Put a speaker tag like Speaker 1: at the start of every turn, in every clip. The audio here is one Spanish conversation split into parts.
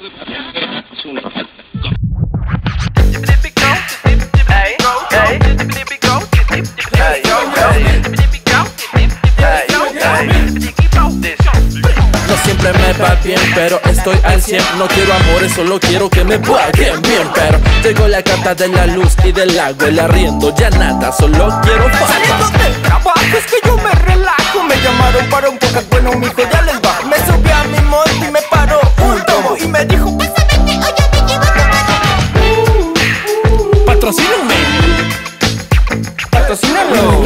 Speaker 1: No siempre me va bien, pero estoy al 100 No quiero amores, solo quiero que me paguen bien Pero tengo la carta de la luz y del agua El arriendo, ya nada, solo quiero fama
Speaker 2: del trabajo es que yo me relajo. Me llamaron para un podcast, bueno mijo ya les va. Me me dijo pásame oye te llevo
Speaker 1: Patrocínenme
Speaker 2: Patrocínalo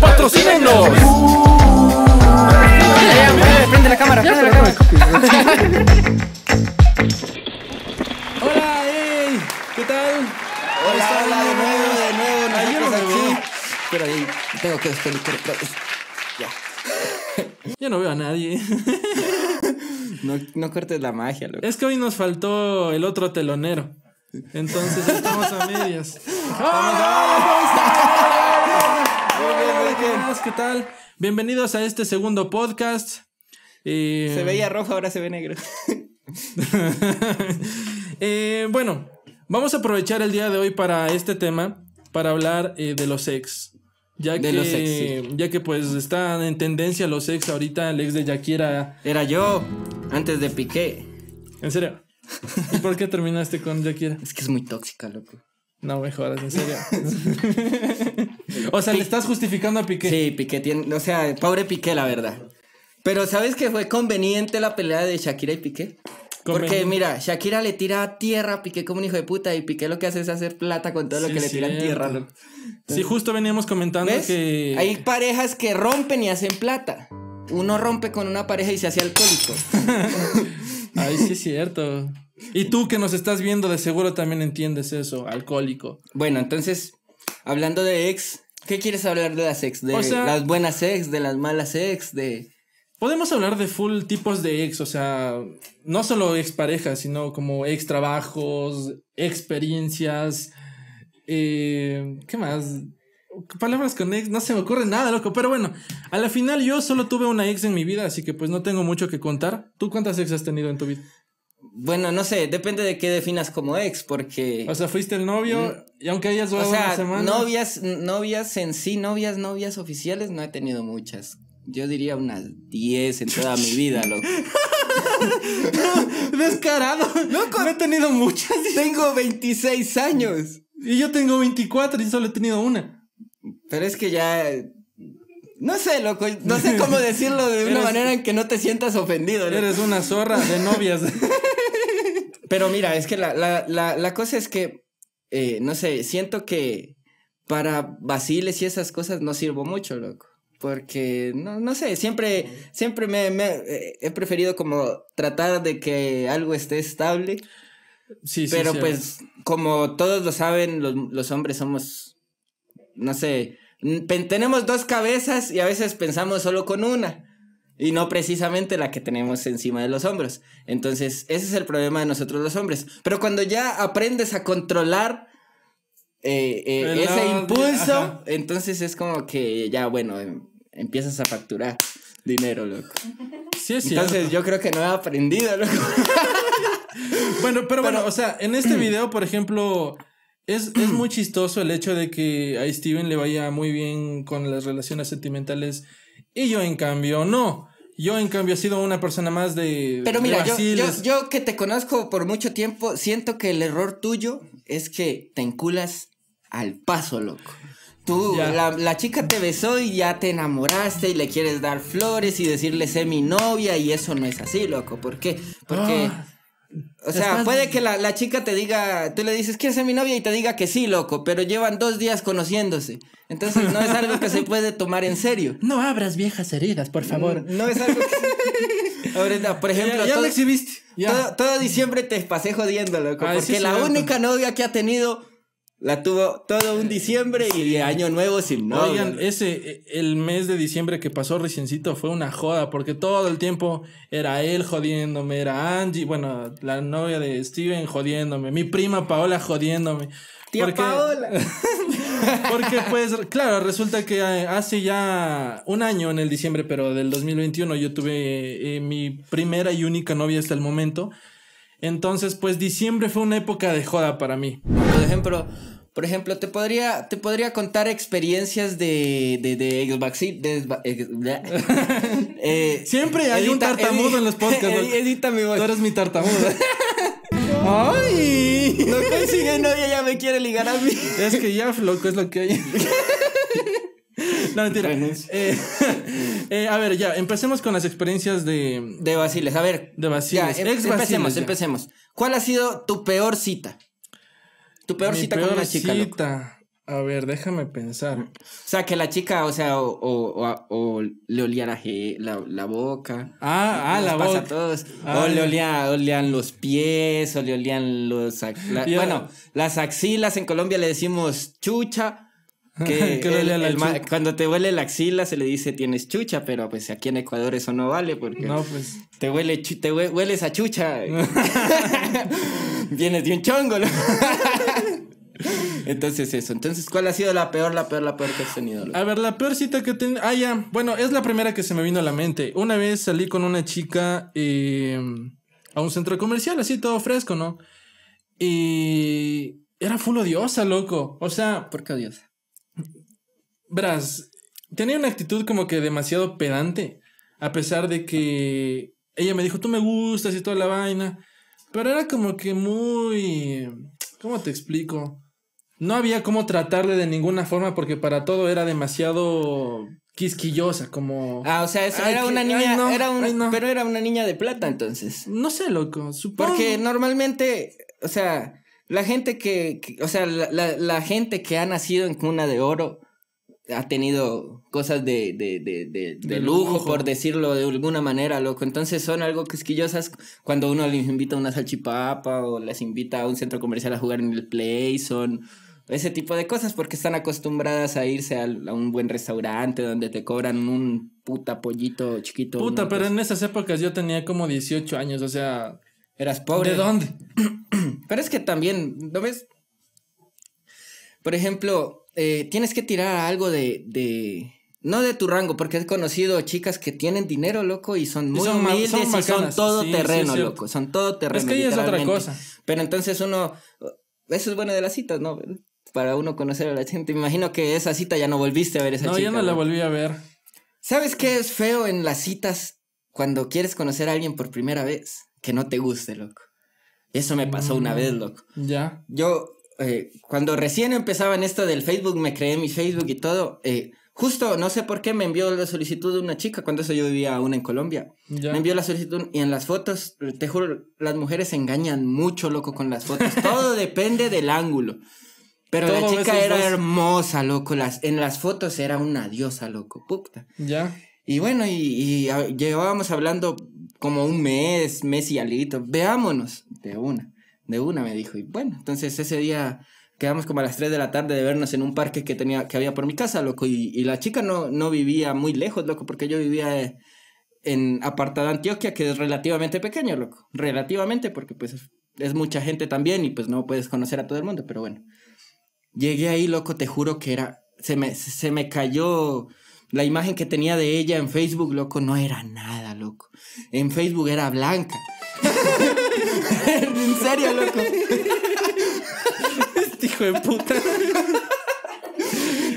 Speaker 1: Patrocínenos
Speaker 2: Prende la cámara, prende la cámara
Speaker 1: Hola, hey, ¿qué tal?
Speaker 2: Hola, hola, de nuevo, de nuevo
Speaker 1: Ay, yo no me
Speaker 2: aquí. Pero ahí tengo que vez Ya.
Speaker 1: Yo no veo a nadie
Speaker 2: No, no cortes la magia, loco
Speaker 1: Es que hoy nos faltó el otro telonero Entonces estamos a medias ¿Qué tal? Bienvenidos a este segundo podcast. Eh,
Speaker 2: Se veía rojo, ahora se ve negro
Speaker 1: eh, bueno, vamos a aprovechar el día de hoy para este tema, para hablar eh, de los ex. Ya
Speaker 2: De
Speaker 1: que,
Speaker 2: los ex, sí.
Speaker 1: ya que pues están en tendencia los ex ahorita, el ex de Shakira.
Speaker 2: Era yo, antes de Piqué
Speaker 1: ¿En serio? ¿Y por qué terminaste con Shakira?
Speaker 2: Es que es muy tóxica, loco
Speaker 1: No me jodas, en serio. o sea, le estás justificando a Piqué.
Speaker 2: Sí, Piqué tiene, o sea, pobre Piqué, la verdad. Pero ¿sabes que fue conveniente la pelea de Shakira y Piqué? Porque mira, Shakira le tira a tierra a Piqué como un hijo de puta y Piqué lo que hace es hacer plata con todo lo que le tiran
Speaker 1: cierto.
Speaker 2: tierra. loco.
Speaker 1: Sí, justo veníamos comentando
Speaker 2: ¿Ves?
Speaker 1: que.
Speaker 2: Hay parejas que rompen y hacen plata. Uno rompe con una pareja y se hace alcohólico.
Speaker 1: Ay, sí es cierto. Y tú que nos estás viendo, de seguro también entiendes eso, alcohólico.
Speaker 2: bueno, entonces, hablando de ex, ¿qué quieres hablar de las ex? De
Speaker 1: O sea-
Speaker 2: las buenas ex, de las malas ex, de...
Speaker 1: Podemos hablar de full tipos de ex, o sea, no solo ex parejas, sino como ex trabajos, experiencias, eh, ¿qué más? Palabras con ex, no se me ocurre nada, loco, pero bueno, a la final yo solo tuve una ex en mi vida, así que pues no tengo mucho que contar. ¿Tú cuántas ex has tenido en tu vida?
Speaker 2: Bueno, no sé, depende de qué definas como ex, porque...
Speaker 1: O sea, fuiste el novio y aunque hayas
Speaker 2: O
Speaker 1: durado una
Speaker 2: sea,
Speaker 1: semana.
Speaker 2: novias, novias en sí, novias, novias oficiales, no he tenido muchas. Yo diría unas 10 en toda mi vida, loco.
Speaker 1: Descarado. Loco. No he tenido muchas.
Speaker 2: Tengo 26 años.
Speaker 1: Y yo tengo 24 y solo he tenido una.
Speaker 2: Pero es que ya. No sé, loco. No sé cómo decirlo de una
Speaker 1: Eres-
Speaker 2: manera en que no te sientas ofendido. ¿no?
Speaker 1: Eres una zorra de novias.
Speaker 2: Pero mira, es que la, la, la, la cosa es que. eh, no sé, siento que para vaciles y esas cosas no sirvo mucho, loco. Porque, no, no sé, siempre, siempre me, me, eh, he preferido como tratar de que algo esté estable.
Speaker 1: Sí, sí.
Speaker 2: Pero
Speaker 1: sí.
Speaker 2: pues, como todos lo saben, los, los hombres somos, no sé, tenemos dos cabezas y a veces pensamos solo con una. Y no precisamente la que tenemos encima de los hombros. Entonces, ese es el problema de nosotros los hombres. Pero cuando ya aprendes a controlar eh, eh, ese
Speaker 1: lado
Speaker 2: impulso,
Speaker 1: ajá.
Speaker 2: entonces es como que ya, bueno, em- empiezas a facturar dinero, loco.
Speaker 1: Sí, es cierto.
Speaker 2: Entonces, yo creo que no he aprendido, loco.
Speaker 1: Bueno, pero, bueno, o sea, en este video, por ejemplo, es, es muy chistoso el hecho de que a Steven le vaya muy bien con las relaciones sentimentales y yo, en cambio, no. Yo, en cambio, he sido una persona más de.
Speaker 2: Pero
Speaker 1: de
Speaker 2: mira, yo, yo que te conozco por mucho tiempo, siento que el error tuyo es que te enculas al paso, loco. Tú, la, la chica te besó y ya te enamoraste y le quieres dar flores y decirle sé mi novia y eso no es así, loco. ¿Por qué? Porque,
Speaker 1: Ah,
Speaker 2: o sea,
Speaker 1: estás-
Speaker 2: puede que la, la chica te diga, tú le dices, ¿quieres ser mi novia? Y te diga que sí, loco, pero llevan dos días conociéndose. Entonces no es algo que se puede tomar en serio.
Speaker 1: No abras viejas heridas, por favor.
Speaker 2: No es algo que... Ahorita, por ejemplo,
Speaker 1: ya ya
Speaker 2: todo-
Speaker 1: lo exhibiste. Ya.
Speaker 2: todo, todo diciembre te pasé jodiendo, loco.
Speaker 1: Ay,
Speaker 2: porque
Speaker 1: sí,
Speaker 2: la
Speaker 1: cierto.
Speaker 2: única novia que ha tenido la tuvo todo un diciembre y año nuevo sin novia.
Speaker 1: Oigan, ese, eh, el mes de diciembre que pasó reciencito fue una joda, porque todo el tiempo era él jodiéndome, era Angie, bueno, la novia de Steven jodiéndome, mi prima Paola jodiéndome.
Speaker 2: Tía
Speaker 1: porque-
Speaker 2: Paola.
Speaker 1: Porque pues, claro, resulta que eh, hace ya un año, en el diciembre, pero del 2021, yo tuve eh, mi primera y única novia hasta el momento. Entonces, pues diciembre fue una época de joda para mí.
Speaker 2: Por ejemplo, por ejemplo, te podría, te podría contar experiencias de, de, de, de,
Speaker 1: eh, Siempre hay un tartamudo en los podcasts.
Speaker 2: Edita mi voz.
Speaker 1: Tú eres mi tartamudo. ¡Ay!
Speaker 2: No consigue novia, ya me quiere ligar a mí.
Speaker 1: Es que ya, loco, es lo que hay. No, mentira. Eh, eh, a ver, ya, empecemos con las experiencias de...
Speaker 2: De Basiles, a ver.
Speaker 1: De Basiles.
Speaker 2: Ya, em, empecemos, empecemos. ¿Cuál ha sido tu peor cita? Tu peor cita con una chica, cita.
Speaker 1: A ver, déjame pensar. O
Speaker 2: sea, que la chica, o sea, o, o, o, le olía la, la, la, boca.
Speaker 1: Ah, ah, la boca. A
Speaker 2: todos. Ah, o le olía, olían los pies, o le olían los... Bueno, las axilas en Colombia le decimos chucha. Que, cuando te huele la axila se le dice tienes chucha, pero pues aquí en Ecuador eso no vale porque
Speaker 1: no, pues.
Speaker 2: te huele te hueles a chucha. Vienes de un chongo. Entonces eso. Entonces, ¿cuál ha sido la peor, la peor, la peor que has tenido?
Speaker 1: A ver, la peor cita que tengo... Ah, ya. Bueno, es la primera que se me vino a la mente. Una vez salí con una chica eh, a un centro comercial, así todo fresco, ¿no? Y era full odiosa, loco. O sea...
Speaker 2: ¿Por qué odiosa?
Speaker 1: Verás, tenía una actitud como que demasiado pedante. A pesar de que ella me dijo, tú me gustas y toda la vaina. Pero era como que muy... ¿Cómo te explico? No había cómo tratarle de ninguna forma porque para todo era demasiado quisquillosa, como...
Speaker 2: Ah, o sea, era una niña, era un, pero era una niña de plata entonces.
Speaker 1: No sé, loco, supongo.
Speaker 2: Porque normalmente, o sea, la gente que, o sea, la, la, gente que ha nacido en cuna de oro ha tenido cosas de, de, de, de, lujo, por decirlo de alguna manera, loco. Entonces son algo quisquillosas cuando uno les invita a una salchipapa o les invita a un centro comercial a jugar en el play, son ese tipo de cosas porque están acostumbradas a irse a, un buen restaurante donde te cobran un puta pollito chiquito.
Speaker 1: Puta, pero en esas épocas yo tenía como 18 años, o sea...
Speaker 2: Eras pobre.
Speaker 1: ¿De dónde?
Speaker 2: pero es que también, ¿no ves? Por ejemplo, eh, tienes que tirar algo de, de... No de tu rango, porque he conocido chicas que tienen dinero, loco, y son muy humildes y son todo terreno, loco. Son todo terreno.
Speaker 1: Es que ella es otra cosa.
Speaker 2: Pero entonces uno... Eso es bueno de las citas, ¿no? para uno conocer a la gente. Me imagino que esa cita ya no volviste a ver esa
Speaker 1: no,
Speaker 2: chica.
Speaker 1: No, ya no la volví a ver.
Speaker 2: ¿Sabes qué es feo en las citas cuando quieres conocer a alguien por primera vez? Que no te guste, loco. Eso me pasó una vez, mm, loco.
Speaker 1: Ya.
Speaker 2: Yo, eh, cuando recién empezaba en esto del Facebook, me creé mi Facebook y todo. Eh, justo, no sé por qué, me envió la solicitud de una chica. Cuando eso yo vivía aún en Colombia. Me envió la solicitud y en las fotos, te juro, las mujeres se engañan mucho, loco, con las fotos. todo depende del ángulo. Pero la chica era hermosa, loco. Las, en las fotos era una diosa, loco. Puta.
Speaker 1: Ya.
Speaker 2: Y bueno, y, y llevábamos hablando como un mes, mes y alito. Veámonos. De una. De una, me dijo. Y bueno, entonces ese día quedamos como a las 3 de la tarde de vernos en un parque que tenía, que había por mi casa, loco. Y, y la chica no, no vivía muy lejos, loco, porque yo vivía en apartado Antioquia, que es relativamente pequeño, loco. Relativamente, porque pues es mucha gente también y pues no puedes conocer a todo el mundo, pero bueno. Llegué ahí, loco, te juro que era. Se me, se me cayó. La imagen que tenía de ella en Facebook, loco, no era nada, loco. En Facebook era blanca. en serio, loco.
Speaker 1: este hijo de puta.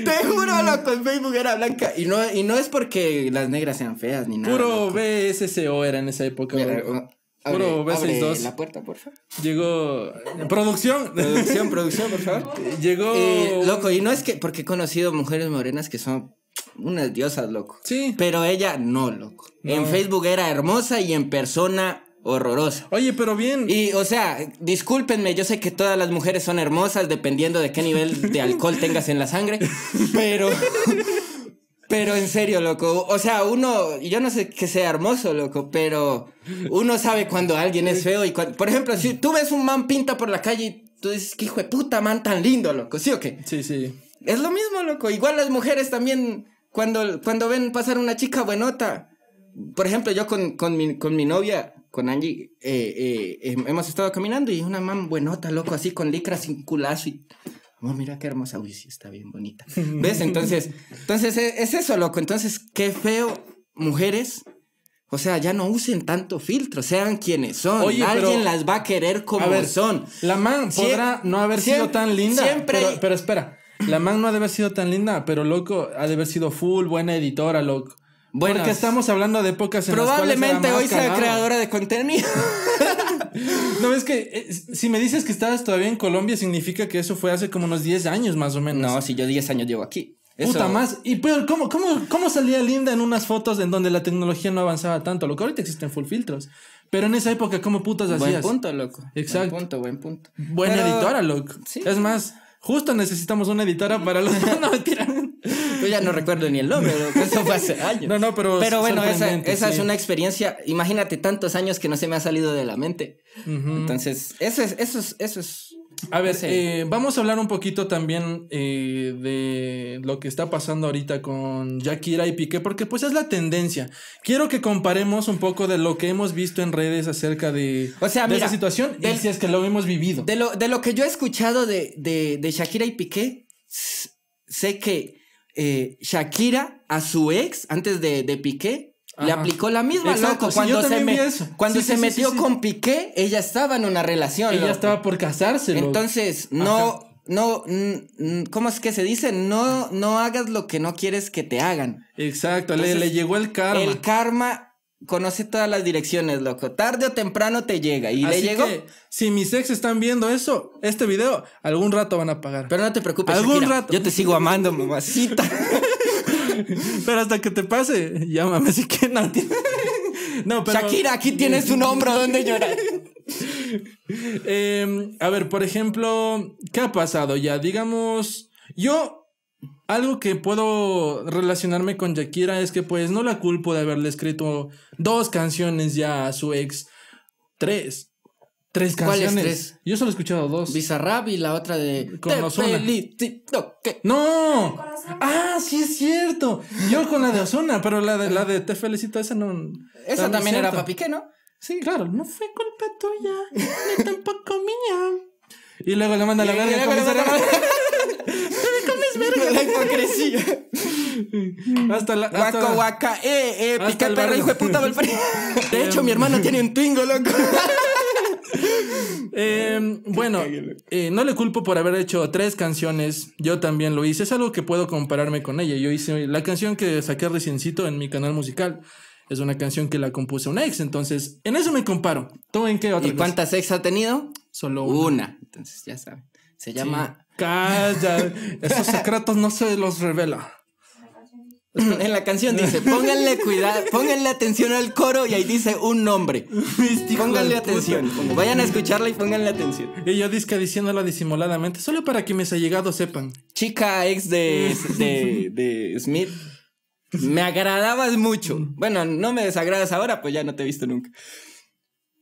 Speaker 2: Te juro, loco, en Facebook era blanca. Y no, y no es porque las negras sean feas ni nada.
Speaker 1: Puro BSCO era en esa época.
Speaker 2: Puro B62. la puerta, por favor.
Speaker 1: Llegó. Producción.
Speaker 2: Producción, producción, por favor.
Speaker 1: Llegó.
Speaker 2: Eh, loco, y no es que. Porque he conocido mujeres morenas que son unas diosas, loco.
Speaker 1: Sí.
Speaker 2: Pero ella no, loco. En Facebook era hermosa y en persona horrorosa.
Speaker 1: Oye, pero bien.
Speaker 2: Y, o sea, discúlpenme, yo sé que todas las mujeres son hermosas dependiendo de qué nivel de alcohol tengas en la sangre, pero. Pero en serio, loco. O sea, uno, yo no sé que sea hermoso, loco, pero uno sabe cuando alguien es feo y por ejemplo, si tú ves un man pinta por la calle y tú dices, que hijo de puta man tan lindo, loco, ¿sí o qué?
Speaker 1: Sí, sí.
Speaker 2: Es lo mismo, loco. Igual las mujeres también, cuando, cuando ven pasar una chica buenota. Por ejemplo, yo con, con, mi, con mi novia, con Angie, eh, eh, hemos estado caminando y una man buenota, loco, así con licra sin culazo y Oh, mira qué hermosa. Uy, sí, está bien bonita. ¿Ves? Entonces, entonces e, es eso, loco. Entonces, qué feo, mujeres. O sea, ya no usen tanto filtro, sean quienes son.
Speaker 1: Oye, pero-
Speaker 2: Alguien las va a querer como
Speaker 1: A ver,
Speaker 2: son.
Speaker 1: La man
Speaker 2: Sie-
Speaker 1: podrá no haber sido tan linda.
Speaker 2: siempre
Speaker 1: Pero, pero espera. La man no ha de haber sido tan linda, pero loco, ha de haber sido full, buena editora, loco.
Speaker 2: Bueno,
Speaker 1: Porque estamos hablando de épocas en las cuales
Speaker 2: Probablemente
Speaker 1: era más
Speaker 2: hoy sea creadora de contenido.
Speaker 1: No, es que eh, si me dices que estabas todavía en Colombia, significa que eso fue hace como unos 10 años más o menos.
Speaker 2: No, si yo 10 años llevo aquí. Eso-
Speaker 1: Puta más. Y pero, ¿cómo, cómo, ¿cómo salía linda en unas fotos en donde la tecnología no avanzaba tanto? Lo que ahorita existen full filtros. Pero en esa época, ¿cómo putas
Speaker 2: Buen
Speaker 1: hacías?
Speaker 2: punto, loco.
Speaker 1: Exacto.
Speaker 2: Buen punto, buen punto.
Speaker 1: Buena
Speaker 2: Pero
Speaker 1: editora, loco.
Speaker 2: Sí.
Speaker 1: Es más, justo necesitamos una editora para los. no, mentira.
Speaker 2: Yo ya no recuerdo ni el nombre. Eso fue hace años.
Speaker 1: No, no, pero.
Speaker 2: Pero bueno, esa, es una experiencia. Imagínate tantos años que no se me ha salido de la mente. Entonces, eso es, eso es, eso es.
Speaker 1: A ver, eh, vamos a hablar un poquito también eh, de lo que está pasando ahorita con Shakira y Piqué, porque pues es la tendencia. Quiero que comparemos un poco de lo que hemos visto en redes acerca de,
Speaker 2: O sea,
Speaker 1: de
Speaker 2: mira,
Speaker 1: esa situación y si es que lo hemos vivido.
Speaker 2: De lo, de lo que yo he escuchado de, de, de Shakira y Piqué, sé que eh, Shakira a su ex, antes de, de Piqué, le aplicó la misma,
Speaker 1: Exacto,
Speaker 2: loco.
Speaker 1: sí,
Speaker 2: Cuando se, me- cuando
Speaker 1: Sí,
Speaker 2: se
Speaker 1: sí,
Speaker 2: metió con Piqué, ella estaba en una relación.
Speaker 1: Ella
Speaker 2: loco.
Speaker 1: estaba por casarse. loco.
Speaker 2: Entonces, no, no, ¿cómo es que se dice? No, no hagas lo que no quieres que te hagan.
Speaker 1: Exacto, le llegó el karma.
Speaker 2: El karma conoce todas las direcciones, loco. Tarde o temprano te llega. Y le llegó.
Speaker 1: que, si mis ex están viendo eso, este video, algún rato van a pagar.
Speaker 2: Pero no te preocupes,
Speaker 1: Algún
Speaker 2: Shakira,
Speaker 1: rato.
Speaker 2: Yo te sigo amando, mamacita.
Speaker 1: Pero hasta que te pase, llámame así que no. no, pero.
Speaker 2: Shakira, aquí tienes un hombro donde llorar.
Speaker 1: Eh, a ver, por ejemplo, ¿qué ha pasado ya? Digamos, yo, algo que puedo relacionarme con Shakira es que pues no la culpo de haberle escrito dos canciones ya a su ex. Tres. Tres
Speaker 2: ¿Cuáles
Speaker 1: canciones.
Speaker 2: tres?
Speaker 1: Yo solo he escuchado dos.
Speaker 2: Bizarrap y la otra de.
Speaker 1: Con
Speaker 2: felicito que-
Speaker 1: ¡No! Ah, sí es cierto. Yo con la de Ozuna, pero la de la de Te felicito, esa no.
Speaker 2: Esa
Speaker 1: también
Speaker 2: era para Piqué, ¿no?
Speaker 1: Sí, claro, no fue culpa tuya, ni tampoco mía. Y luego le manda la
Speaker 2: Y
Speaker 1: verga.
Speaker 2: La hipocresía.
Speaker 1: Hasta la.
Speaker 2: Guaca,
Speaker 1: hasta-
Speaker 2: guaca, eh, eh,
Speaker 1: hasta
Speaker 2: Piqué
Speaker 1: el
Speaker 2: perro, hijo de puta, Valfredo. De hecho, mi hermano tiene un twingo, loco.
Speaker 1: Eh, bueno, eh, no le culpo por haber hecho tres canciones. Yo también lo hice. Es algo que puedo compararme con ella. Yo hice la canción que saqué reciencito en mi canal musical. Es una canción que la compuso un ex. Entonces, en eso me comparo. ¿Tú en qué otra
Speaker 2: ¿Y
Speaker 1: cosa?
Speaker 2: cuántas ex ha tenido?
Speaker 1: Solo una.
Speaker 2: Una. Entonces, ya saben. Se llama.
Speaker 1: Calla. Esos secretos no se los revela.
Speaker 2: En la canción dice: pónganle cuidado, pónganle atención al coro y ahí dice un nombre.
Speaker 1: Este
Speaker 2: Pónganle atención. Vayan a escucharla y pónganle atención.
Speaker 1: Y yo disque diciéndola disimuladamente, solo para que mis allegados sepan.
Speaker 2: Chica ex de, de, de Smith. Me agradabas mucho. Bueno, no me desagradas ahora, pues ya no te he visto nunca.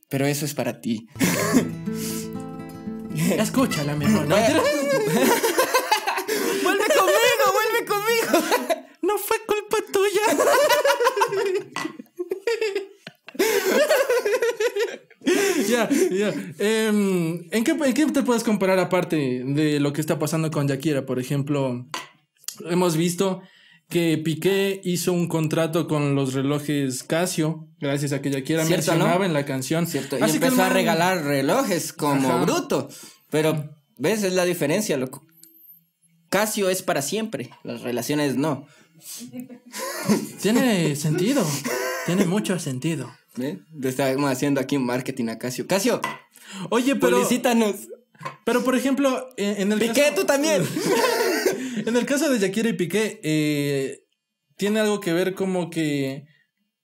Speaker 2: Pero eso es para ti.
Speaker 1: Escúchala, hermano.
Speaker 2: Vaya- ¡Vuelve conmigo! ¡Vuelve conmigo!
Speaker 1: No fue culpa tuya. ya, ya. Em, ¿en, qué, en qué te puedes comparar aparte de lo que está pasando con Shakira? Por ejemplo, hemos visto que Piqué hizo un contrato con los relojes Casio, gracias a que Shakira mencionaba
Speaker 2: ¿no?
Speaker 1: en la canción.
Speaker 2: Cierto, y
Speaker 1: Así que el
Speaker 2: empezó a
Speaker 1: man-
Speaker 2: regalar relojes como
Speaker 1: Ajá.
Speaker 2: bruto. Pero, ¿ves? Es la diferencia, loco. Casio es para siempre, las relaciones no.
Speaker 1: Tiene sentido. Tiene mucho sentido.
Speaker 2: ¿Ves? Le Estamos haciendo aquí un marketing a Casio. Casio,
Speaker 1: Oye, pero,
Speaker 2: publicítanos.
Speaker 1: pero por ejemplo, en, en el
Speaker 2: Piqué,
Speaker 1: caso-
Speaker 2: tú también.
Speaker 1: En el caso de Shakira y Piqué, eh, tiene algo que ver como que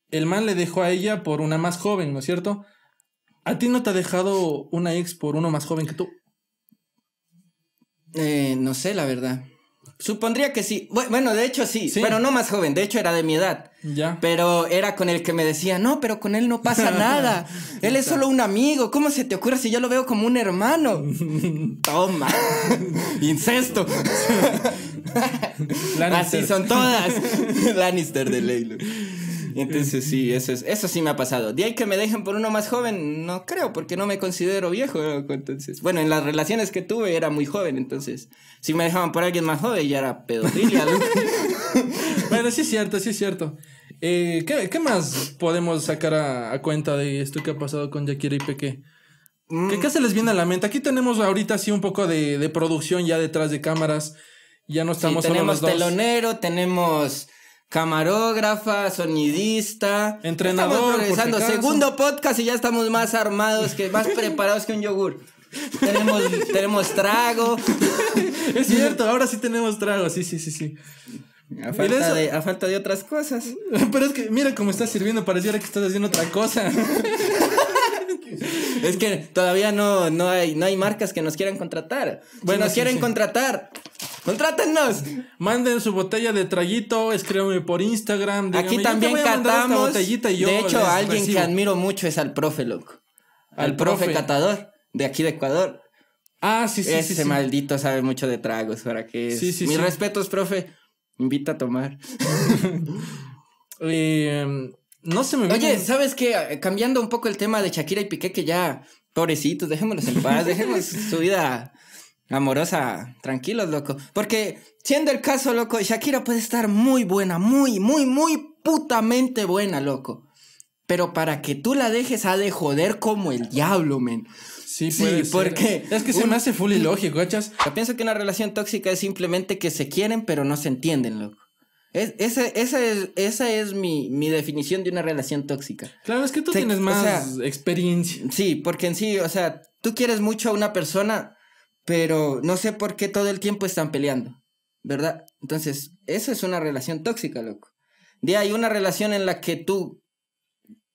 Speaker 1: el man le dejó a ella por una más joven, ¿no es cierto? ¿A ti no te ha dejado una ex por uno más joven que tú?
Speaker 2: Eh, no sé, la verdad. Supondría que sí. Bu- Bueno, de hecho sí,
Speaker 1: Sí.
Speaker 2: pero no más joven. De hecho era de mi edad.
Speaker 1: Ya.
Speaker 2: Pero era con el que me decía, no, pero con él no pasa nada. Él es solo un amigo. ¿Cómo se te ocurre si yo lo veo como un hermano? Toma. Incesto. Así son todas. Lannister de Leylo. Entonces sí, eso, es, eso sí me ha pasado. De ahí que me dejen por uno más joven, no creo, porque no me considero viejo. Entonces, bueno, en las relaciones que tuve era muy joven, entonces, si me dejaban por alguien más joven ya era pedofilia.
Speaker 1: Bueno, sí es cierto, sí es cierto. Eh, ¿qué, qué más podemos sacar a, a cuenta de esto que ha pasado con Shakira y Peque?
Speaker 2: Mm,
Speaker 1: ¿Qué, qué se les viene a la mente? Aquí tenemos ahorita así un poco de, de producción ya detrás de cámaras. Ya no
Speaker 2: sí,
Speaker 1: estamos solo
Speaker 2: tenemos
Speaker 1: los dos.
Speaker 2: telonero, tenemos camarógrafa, sonidista.
Speaker 1: Entrenador,
Speaker 2: Estamos
Speaker 1: por si
Speaker 2: progresando. Segundo podcast y ya estamos más armados, que más preparados que un yogur. tenemos, tenemos trago.
Speaker 1: Es cierto, ahora sí tenemos tragos, sí, sí, sí, sí.
Speaker 2: A falta, de, a falta de otras cosas.
Speaker 1: Pero es que mira cómo estás sirviendo, pareciera que estás haciendo otra cosa.
Speaker 2: Es que todavía no, no, hay, no hay marcas que nos quieran contratar.
Speaker 1: Bueno,
Speaker 2: nos
Speaker 1: sí,
Speaker 2: quieren
Speaker 1: sí.
Speaker 2: contratar. ¡Contrátennos!
Speaker 1: Manden su botella de traguito, escríbanme por Instagram. díganme,
Speaker 2: Aquí
Speaker 1: "Yo te
Speaker 2: también
Speaker 1: esta
Speaker 2: catamos.
Speaker 1: botellita y yo
Speaker 2: de hecho, alguien
Speaker 1: recibo".
Speaker 2: que admiro mucho es al profe, loco. Al,
Speaker 1: Al
Speaker 2: profe,
Speaker 1: profe.
Speaker 2: catador de aquí de Ecuador.
Speaker 1: Ah, sí, sí,
Speaker 2: Ese
Speaker 1: sí. sí.
Speaker 2: maldito sabe mucho de tragos, ¿para qué es?
Speaker 1: Sí, sí,
Speaker 2: Mis
Speaker 1: sí.
Speaker 2: respetos, profe. Invita a tomar.
Speaker 1: Eh, no se me
Speaker 2: Oye,
Speaker 1: viene-
Speaker 2: ¿sabes qué? Cambiando un poco el tema de Shakira y Piqué, que ya, pobrecitos, dejémoslos en paz, dejemos su vida amorosa, tranquilos, loco. Porque, siendo el caso, loco, Shakira puede estar muy buena, muy, muy, muy putamente buena, loco. Pero para que tú la dejes, ha de joder como el diablo, men.
Speaker 1: Sí,
Speaker 2: Sí,
Speaker 1: puede ser.
Speaker 2: porque
Speaker 1: Es que se
Speaker 2: un-
Speaker 1: me hace full ilógico, ¿cachas?
Speaker 2: Yo pienso que una relación tóxica es simplemente que se quieren, pero no se entienden, loco. Es, esa, esa es, esa es mi, mi definición de una relación tóxica.
Speaker 1: Claro, es que tú
Speaker 2: Sí,
Speaker 1: tienes
Speaker 2: o
Speaker 1: más
Speaker 2: sea-
Speaker 1: experiencia.
Speaker 2: Sí, porque en sí, o sea, tú quieres mucho a una persona, pero no sé por qué todo el tiempo están peleando, ¿verdad? Entonces, eso es una relación tóxica, loco. De ahí una relación en la que tú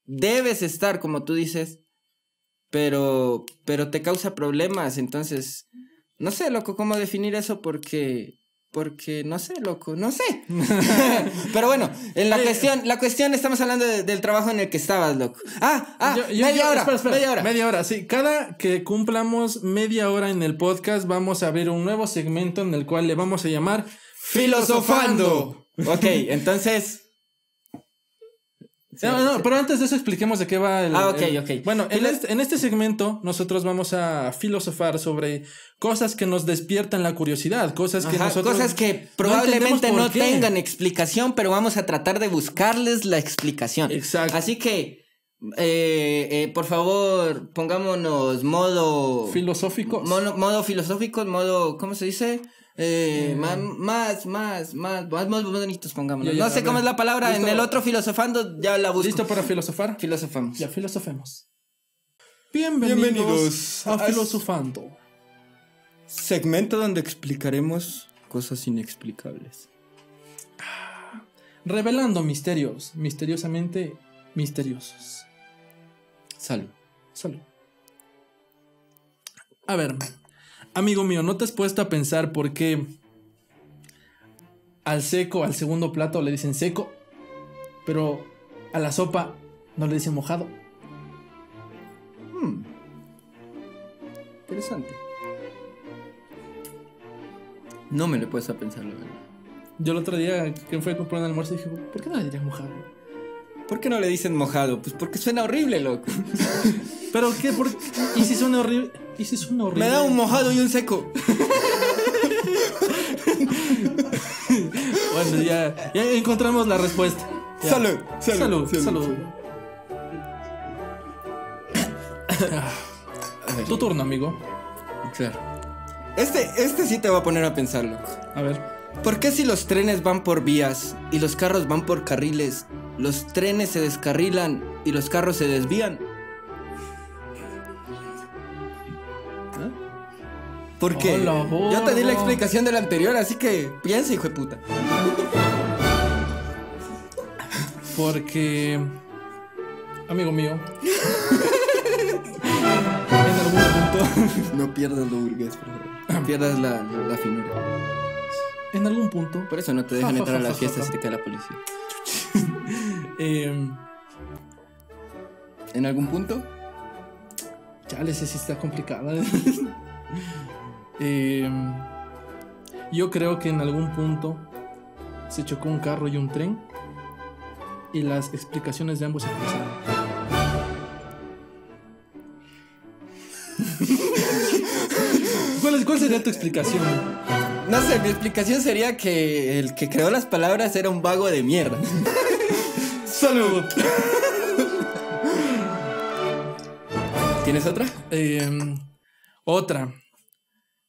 Speaker 2: debes estar, como tú dices, pero, pero te causa problemas, entonces, no sé, loco, cómo definir eso porque... Porque no sé, loco, no sé. Pero bueno, en la cuestión, la cuestión estamos hablando de- del trabajo en el que estabas, loco. Ah, ah,
Speaker 1: Yo- yo-
Speaker 2: media
Speaker 1: yo-
Speaker 2: hora,
Speaker 1: espera, espera,
Speaker 2: media hora.
Speaker 1: Media hora, sí. Cada que cumplamos media hora en el podcast, vamos a abrir un nuevo segmento en el cual le vamos a llamar
Speaker 2: Filosofando. Ok, entonces.
Speaker 1: No, no, pero antes de eso expliquemos de qué va el...
Speaker 2: Ah, ok,
Speaker 1: el-
Speaker 2: ok.
Speaker 1: Bueno, en este, en este segmento nosotros vamos a filosofar sobre cosas que nos despiertan la curiosidad, cosas que
Speaker 2: Ajá,
Speaker 1: nosotros...
Speaker 2: cosas que probablemente no, tengan explicación, pero vamos a tratar de buscarles la explicación.
Speaker 1: Exacto.
Speaker 2: Así que, eh, eh, por favor, pongámonos modo.
Speaker 1: Filosóficos.
Speaker 2: mono- modo filosófico, modo. ¿Cómo se dice? Eh, ma- más, más, más, más, más bonitos pongámonos. No sé cómo es la palabra.
Speaker 1: ¿Listo?
Speaker 2: En el otro filosofando ya la busco.
Speaker 1: ¿Listo para filosofar?
Speaker 2: Filosofamos.
Speaker 1: Ya filosofemos. Bienvenidos,
Speaker 2: Bienvenidos
Speaker 1: a
Speaker 2: a-
Speaker 1: Filosofando.
Speaker 2: Segmento donde explicaremos cosas inexplicables.
Speaker 1: Revelando misterios, misteriosamente misteriosos.
Speaker 2: Salud.
Speaker 1: Salud. A ver, amigo mío, ¿no te has puesto a pensar por qué al seco, al segundo plato le dicen seco, pero a la sopa no le dicen mojado?
Speaker 2: Hmm. Interesante. No me lo he puesto a pensar, la verdad.
Speaker 1: Yo el otro día que fui a comprar un almuerzo dije, ¿por qué no le dirían mojado?
Speaker 2: ¿Por qué no le dicen mojado? Pues porque suena horrible, loco.
Speaker 1: ¿Pero qué? ¿Por qué? ¿Y si suena horrible? ¿Y si suena horrible?
Speaker 2: Me da un mojado y un seco.
Speaker 1: Bueno, ya, ya encontramos la respuesta. Ya.
Speaker 2: Salud,
Speaker 1: Salud,
Speaker 2: salud,
Speaker 1: salud.
Speaker 2: salud,
Speaker 1: Tu turno, amigo.
Speaker 2: Claro. Este, este sí te va a poner a pensar, loco.
Speaker 1: A ver.
Speaker 2: ¿Por qué si los trenes van por vías y los carros van por carriles, los trenes se descarrilan y los carros se desvían? ¿Ah? ¿Por qué?
Speaker 1: Hola,
Speaker 2: Yo te di la explicación de la anterior, así que piensa, hijo de puta.
Speaker 1: Porque. Amigo mío. en algún punto.
Speaker 2: No pierdas lo burgués, por favor. Pierdas la, la finura.
Speaker 1: En algún punto.
Speaker 2: Por eso no te dejan entrar a las fiestas si te cae la policía.
Speaker 1: Eh,
Speaker 2: ¿En algún punto?
Speaker 1: chale, ese sí está complicada. Eh, yo creo que en algún punto se chocó un carro y un tren. y las explicaciones de ambos se cruzaron. ¿Cuál, ¿Cuál sería tu explicación?
Speaker 2: No sé, mi explicación sería que el que creó las palabras era un vago de mierda.
Speaker 1: Salud.
Speaker 2: ¿Tienes otra?
Speaker 1: Eh, otra.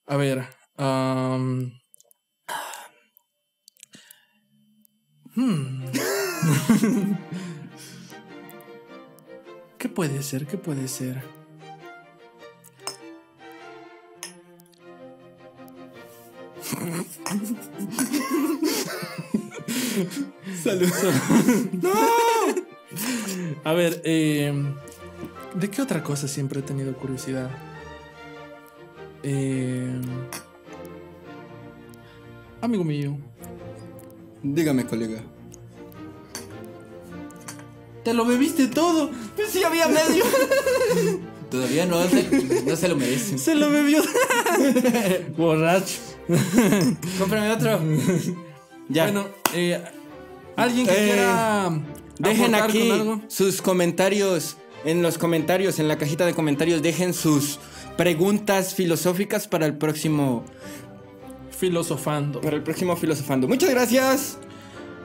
Speaker 1: A ver. hmm. ¿Qué puede ser? ¿Qué puede ser?
Speaker 2: Salud.
Speaker 1: A ver, eh, ¿de qué otra cosa siempre he tenido curiosidad? Eh, amigo mío,
Speaker 2: Dígame, colega.
Speaker 1: te lo bebiste todo.
Speaker 2: Pues sí, había medio. Todavía no se, no se lo merecen.
Speaker 1: Se lo bebió. Borracho.
Speaker 2: Cómprame otro. Ya.
Speaker 1: Bueno, eh, alguien que
Speaker 2: Eh,
Speaker 1: quiera
Speaker 2: Dejen aquí sus comentarios. En los comentarios, en la cajita de comentarios, dejen sus preguntas filosóficas para el próximo.
Speaker 1: filosofando.
Speaker 2: Para el próximo filosofando. Muchas gracias.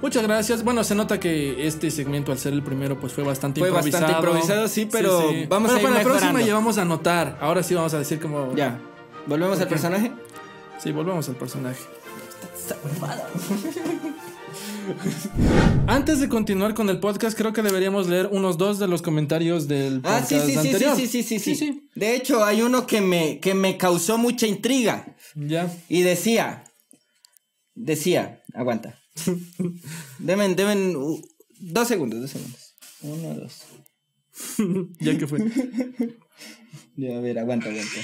Speaker 1: Muchas gracias. Bueno, se nota que este segmento, al ser el primero, pues fue bastante
Speaker 2: Fue
Speaker 1: improvisado.
Speaker 2: bastante improvisado, sí, pero vamos
Speaker 1: Pero
Speaker 2: a ir
Speaker 1: para la próxima
Speaker 2: mejorando.
Speaker 1: llevamos a anotar. Ahora sí vamos a decir como.
Speaker 2: Ya. ¿Volvemos al personaje?
Speaker 1: Sí, volvemos al personaje. Antes de continuar con el podcast, creo que deberíamos leer unos dos de los comentarios del
Speaker 2: Ah,
Speaker 1: podcast
Speaker 2: sí, sí, sí, sí,
Speaker 1: anterior.
Speaker 2: sí, sí, sí, sí,
Speaker 1: sí.
Speaker 2: De hecho, hay uno que me, que me causó mucha intriga.
Speaker 1: Ya.
Speaker 2: Y decía, decía, aguanta. Deben, deben, uh, dos segundos, dos segundos. Uno, dos.
Speaker 1: ya que fue.
Speaker 2: Ya, a ver, aguanta, aguanta.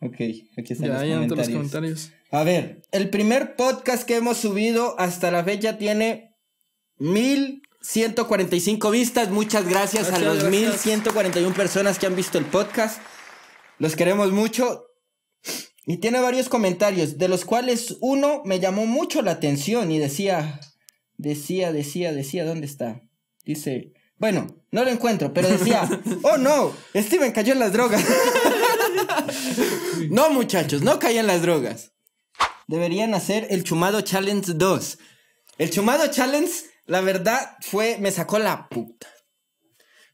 Speaker 2: Ok, aquí están
Speaker 1: ya,
Speaker 2: los
Speaker 1: anoté los
Speaker 2: comentarios.
Speaker 1: comentarios.
Speaker 2: A ver, el primer podcast que hemos subido hasta la fecha tiene 1145 vistas. Muchas gracias, a los
Speaker 1: gracias.
Speaker 2: 1141 personas que han visto el podcast. Los queremos mucho. Y tiene varios comentarios, de los cuales uno me llamó mucho la atención y decía, decía, decía, decía, ¿dónde está? Dice, bueno, no lo encuentro, pero decía, oh no, Steven cayó en las drogas. No, muchachos, no caí en las drogas. Deberían hacer el Chumado Challenge 2. El Chumado Challenge, la verdad, fue, me sacó la puta.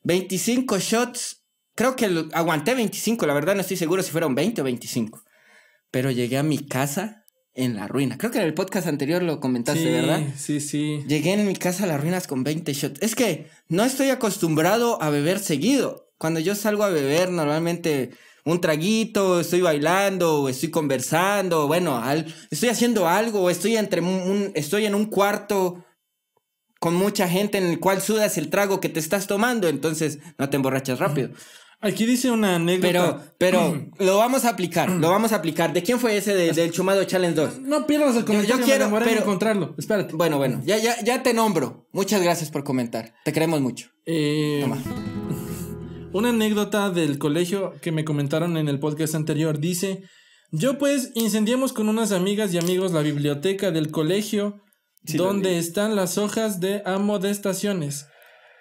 Speaker 2: 25 shots, creo que aguanté 25, la verdad no estoy seguro si fueron 20 o 25. Pero llegué a mi casa en la ruina. Creo que en el podcast anterior lo comentaste,
Speaker 1: sí,
Speaker 2: ¿verdad?
Speaker 1: Sí, sí.
Speaker 2: Llegué en mi casa a las ruinas con 20 shots. Es que no estoy acostumbrado a beber seguido. Cuando yo salgo a beber, normalmente un traguito, estoy bailando, estoy conversando, bueno, al- estoy haciendo algo, estoy entre un, un- estoy en un cuarto con mucha gente en el cual sudas el trago que te estás tomando, entonces no te emborrachas rápido.
Speaker 1: Aquí dice una anécdota.
Speaker 2: Pero, pero lo vamos a aplicar, lo vamos a aplicar. ¿De quién fue ese de- del Chumado Challenge 2?
Speaker 1: No pierdas el comentario,
Speaker 2: yo quiero,
Speaker 1: demoré en
Speaker 2: pero-
Speaker 1: encontrarlo. Espérate.
Speaker 2: Bueno, bueno, ya, ya, ya te nombro. Muchas gracias por comentar. Te queremos mucho.
Speaker 1: Eh,
Speaker 2: Toma.
Speaker 1: Una anécdota del colegio que me comentaron en el podcast anterior dice, yo pues incendiamos con unas amigas y amigos la biblioteca del colegio
Speaker 2: Sí,
Speaker 1: donde están las hojas de amodestaciones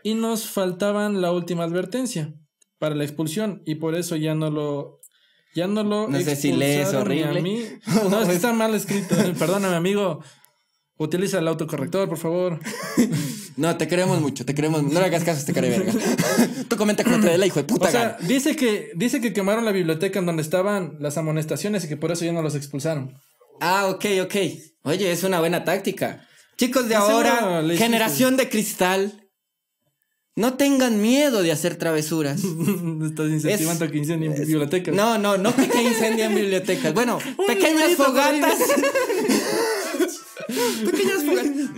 Speaker 1: y nos faltaban la última advertencia para la expulsión y por eso ya no lo ya no lo
Speaker 2: No sé si lees
Speaker 1: a
Speaker 2: horrible.
Speaker 1: mí. No, es que está mal escrito. eh. Perdóname, amigo. Utiliza el autocorrector, por favor.
Speaker 2: No, te queremos mucho, te queremos. No le hagas caso a este cara de verga. Tú comenta te dé la hijo de puta
Speaker 1: O sea,
Speaker 2: gana.
Speaker 1: dice que, dice que quemaron la biblioteca en donde estaban las amonestaciones y que por eso ya no los expulsaron.
Speaker 2: Ah, ok, ok. Oye, es una buena táctica. Chicos de
Speaker 1: De
Speaker 2: ahora, generación de cristal, no tengan miedo de hacer travesuras.
Speaker 1: Estás incentivando
Speaker 2: Es-
Speaker 1: que incendien bibliotecas.
Speaker 2: No, no, no que, incendien bibliotecas. Bueno, pequeñas fogatas.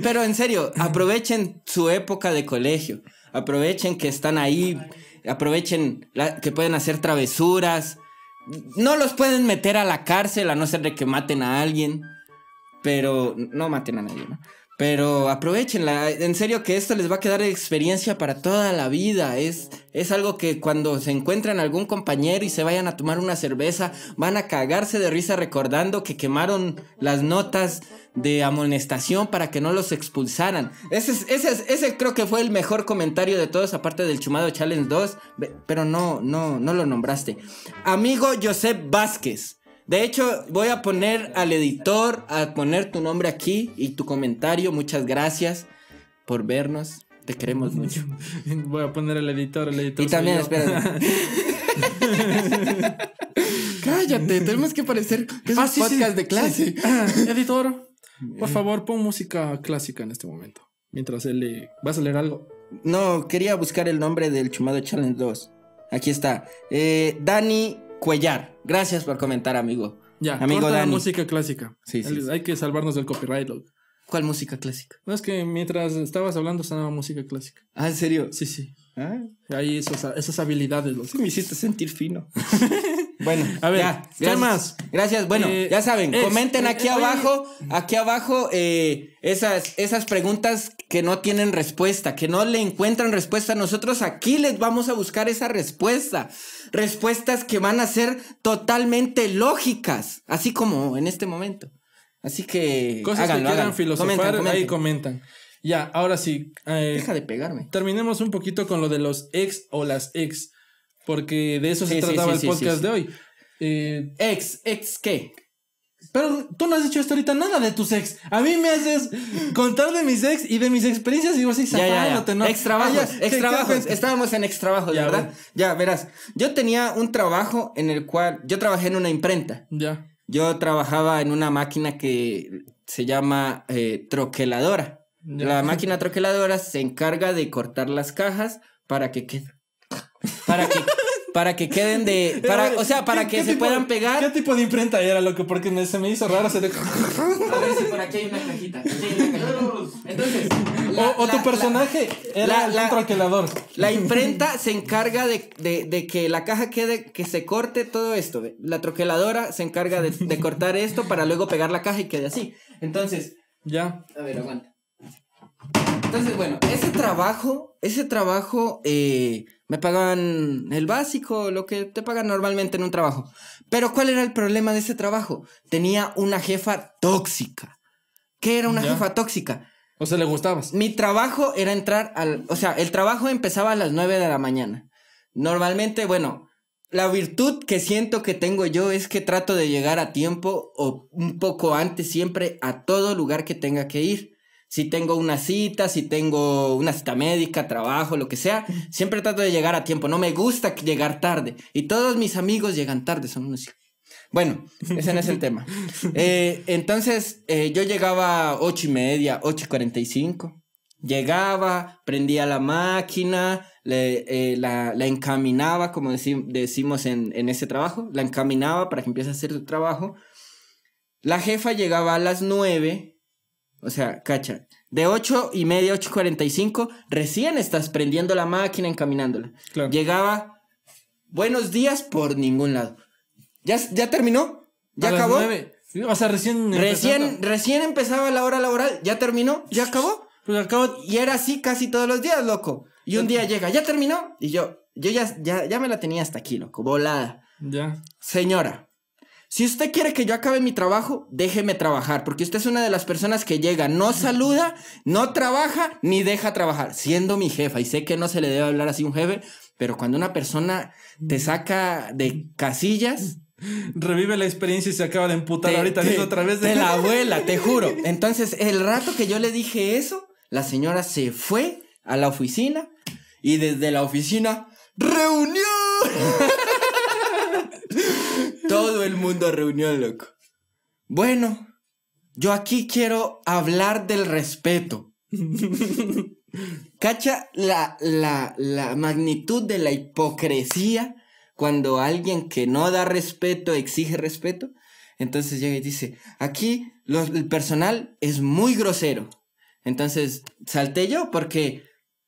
Speaker 2: Pero en serio, aprovechen su época de colegio. Aprovechen que están ahí. Aprovechen que pueden hacer travesuras. No los pueden meter a la cárcel a no ser de que maten a alguien. Pero no maten a nadie, ¿no? Pero aprovechenla, en serio que esto les va a quedar experiencia para toda la vida. Es, es algo que cuando se encuentran algún compañero y se vayan a tomar una cerveza, van a cagarse de risa recordando que quemaron las notas de amonestación para que no los expulsaran. Ese, es- ese, es- ese creo que fue el mejor comentario de todos, aparte del Chumado Challenge 2, ve- pero no, no, no lo nombraste. Amigo Josep Vázquez. De hecho, voy a poner al editor a poner tu nombre aquí y tu comentario. Muchas gracias por vernos. Te queremos mucho.
Speaker 1: Voy a poner el editor, el editor.
Speaker 2: Y también,
Speaker 1: yo.
Speaker 2: espérate. Cállate, tenemos que parecer que es
Speaker 1: Ah,
Speaker 2: un
Speaker 1: sí, sí,
Speaker 2: podcast de clase.
Speaker 1: sí. Ah, editor, por favor, pon música clásica en este momento. Mientras él lee. ¿Vas a leer algo?
Speaker 2: No, quería buscar el nombre del Chumado Challenge 2. Aquí está. Eh, Dani Cuellar. Gracias por comentar, amigo.
Speaker 1: Ya,
Speaker 2: Amigo
Speaker 1: corta la
Speaker 2: Dani.
Speaker 1: música clásica.
Speaker 2: Sí, sí.
Speaker 1: Hay que salvarnos del copyright. loco.
Speaker 2: ¿Cuál música clásica?
Speaker 1: No es que mientras estabas hablando sonaba música clásica.
Speaker 2: Ah, ¿en serio?
Speaker 1: Sí, sí.
Speaker 2: Ah,
Speaker 1: Hay esos, esas habilidades.
Speaker 2: sí me hiciste sentir fino. bueno,
Speaker 1: A ver,
Speaker 2: ya,
Speaker 1: ¿qué
Speaker 2: gracias.
Speaker 1: más?
Speaker 2: Gracias. Bueno,
Speaker 1: Eh,
Speaker 2: ya saben, comenten
Speaker 1: eh,
Speaker 2: aquí
Speaker 1: eh, oye.
Speaker 2: abajo, aquí abajo, eh, esas, esas preguntas que no tienen respuesta, que no le encuentran respuesta. Nosotros aquí les vamos a buscar esa respuesta. Respuestas que van a ser totalmente lógicas, así como en este momento. Así que
Speaker 1: Cosas
Speaker 2: háganlo,
Speaker 1: que quieran
Speaker 2: háganlo.
Speaker 1: filosofar,
Speaker 2: Comenten, comenten.
Speaker 1: ahí comentan. Ya, ahora sí.
Speaker 2: Deja de pegarme.
Speaker 1: terminemos un poquito con lo de los ex o las ex. Porque de eso
Speaker 2: Sí,
Speaker 1: se
Speaker 2: sí,
Speaker 1: trataba
Speaker 2: sí,
Speaker 1: el podcast de hoy. Eh,
Speaker 2: Ex, ex, ¿qué?
Speaker 1: pero tú no has dicho hasta ahorita nada de tus ex. A mí me haces contar de mis ex y de mis experiencias y vos así zafándote, ¿no?
Speaker 2: Ex trabajos,
Speaker 1: Ah, ya, ¿qué-
Speaker 2: ex
Speaker 1: qué
Speaker 2: trabajos. Estábamos en ex trabajos,
Speaker 1: Ya,
Speaker 2: ¿verdad?
Speaker 1: bueno.
Speaker 2: Ya, verás. Yo tenía un trabajo en el cual yo trabajé en una imprenta.
Speaker 1: Ya.
Speaker 2: Yo trabajaba en una máquina que se llama eh, troqueladora.
Speaker 1: Ya.
Speaker 2: La máquina troqueladora se encarga de cortar las cajas para que queden. Para que, para que queden de. Para, o sea, para
Speaker 1: ¿Qué-
Speaker 2: que se
Speaker 1: tipo-
Speaker 2: puedan pegar.
Speaker 1: ¿Qué tipo de imprenta era, loco? Porque me- se me hizo raro. se te-
Speaker 2: A ver si por aquí hay una cajita. aquí hay una cajita. Entonces. la-
Speaker 1: o, o tu
Speaker 2: la-
Speaker 1: personaje era
Speaker 2: la-
Speaker 1: el
Speaker 2: la-
Speaker 1: troquelador.
Speaker 2: La imprenta se encarga de, de- de que la caja quede, que se corte todo esto. ¿ve? La troqueladora se encarga de, de cortar esto para luego pegar la caja y quede así. Entonces,
Speaker 1: Ya.
Speaker 2: a ver, aguanta. Entonces, bueno, ese trabajo, ese trabajo, eh, me pagaban el básico, lo que te pagan normalmente en un trabajo. Pero ¿cuál era el problema de ese trabajo? Tenía una jefa tóxica. ¿Qué era una
Speaker 1: Ya.
Speaker 2: jefa tóxica?
Speaker 1: O sea, le gustabas.
Speaker 2: Mi trabajo era entrar al, o sea, el trabajo empezaba a las 9 de la mañana. Normalmente, bueno, la virtud que siento que tengo yo es que trato de llegar a tiempo o un poco antes siempre a todo lugar que tenga que ir. Si tengo una cita, si tengo una cita médica, trabajo, lo que sea, siempre trato de llegar a tiempo. No me gusta llegar tarde. Y todos mis amigos llegan tarde, son unos. Bueno, ese no es el tema. Eh, entonces, eh, yo llegaba a ocho y media, ocho y cuarenta y cinco. Llegaba, prendía la máquina, le, eh, la, la encaminaba, como deci- decimos en, en ese trabajo, la encaminaba para que empiece a hacer su trabajo. La jefa llegaba a las nueve, o sea, cacha, de ocho y media, ocho y cuarenta y cinco, recién estás prendiendo la máquina, encaminándola.
Speaker 1: Claro.
Speaker 2: Llegaba, buenos días por ningún lado. ¿Ya, ya terminó? ¿Ya
Speaker 1: A
Speaker 2: acabó?
Speaker 1: O sea, recién.
Speaker 2: Recién,
Speaker 1: empezando.
Speaker 2: recién empezaba la hora laboral, ¿ya terminó? ¿Ya acabó?
Speaker 1: Pues acabo.
Speaker 2: Y era así casi todos los días, loco. Y un día llega, ¿ya terminó? Y yo, yo ya, ya, ya me la tenía hasta aquí, loco, volada.
Speaker 1: Ya.
Speaker 2: Señora, si usted quiere que yo acabe mi trabajo, déjeme trabajar, porque usted es una de las personas que llega, no saluda, no trabaja, ni deja trabajar, siendo mi jefa. Y sé que no se le debe hablar así a un jefe, pero cuando una persona te saca de casillas,
Speaker 1: Revive la experiencia y se acaba de emputar
Speaker 2: te,
Speaker 1: ahorita
Speaker 2: te-
Speaker 1: otra vez.
Speaker 2: te la abuela, te juro. Entonces, el rato que yo le dije eso, la señora se fue a la oficina y desde la oficina, ¡reunión! Todo el mundo a reunión, loco. Bueno, yo aquí quiero hablar del respeto. ¿Cacha la, la, la magnitud de la hipocresía cuando alguien que no da respeto exige respeto? Entonces llega y dice, aquí los- el personal es muy grosero. Entonces salté yo porque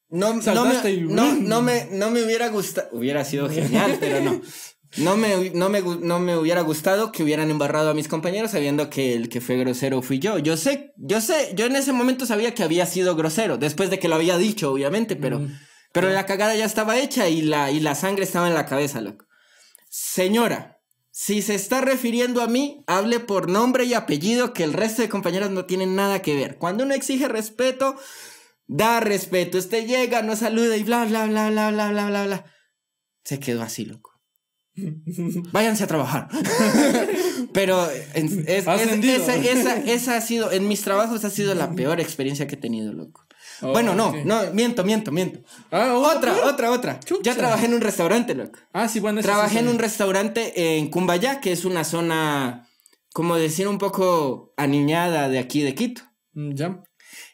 Speaker 2: no, no, me,
Speaker 1: y-
Speaker 2: no, no me, no me hubiera gustado, hubiera sido genial, pero no. No me, no, me, no me hubiera gustado que hubieran embarrado a mis compañeros sabiendo que el que fue grosero fui yo. Yo sé, yo sé, yo en ese momento sabía que había sido grosero, después de que lo había dicho, obviamente, pero,
Speaker 1: Mm.
Speaker 2: pero la cagada ya estaba hecha y la, y la sangre estaba en la cabeza, loco. Señora, si se está refiriendo a mí, hable por nombre y apellido, que el resto de compañeros no tienen nada que ver. Cuando uno exige respeto, da respeto. Usted llega, no saluda y bla, bla, bla, bla, bla, bla, bla, bla. Se quedó así, loco. Váyanse a trabajar. Pero en- es- es-
Speaker 1: Ascendido.
Speaker 2: esa, esa- esa ha sido, en mis trabajos ha sido la peor experiencia que he tenido, loco.
Speaker 1: Oh,
Speaker 2: bueno, no, no, miento, miento, miento.
Speaker 1: Ah, oh,
Speaker 2: Otra, otra, otra.
Speaker 1: Chucha.
Speaker 2: Ya trabajé en un restaurante, loco.
Speaker 1: Ah, sí, bueno.
Speaker 2: Trabajé
Speaker 1: sí
Speaker 2: en un restaurante en Cumbayá, que es una zona, como decir, un poco aniñada de aquí de Quito.
Speaker 1: Mm, Ya.